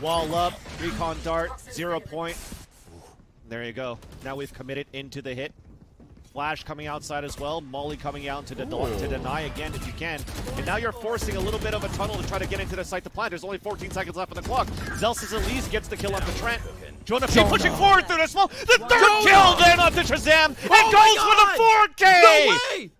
Wall up, recon dart, zero point. There you go. Now we've committed into the hit. Flash coming outside as well. Molly coming out to, den- to deny again if you can. And now you're forcing a little bit of a tunnel to try to get into the site to plant. There's only 14 seconds left on the clock. Zellsis at least gets the kill onto Trent. JonahP pushing forward through the smoke. The third Jonah! kill then onto ShahZaM. Oh It goes for the 4K. No way!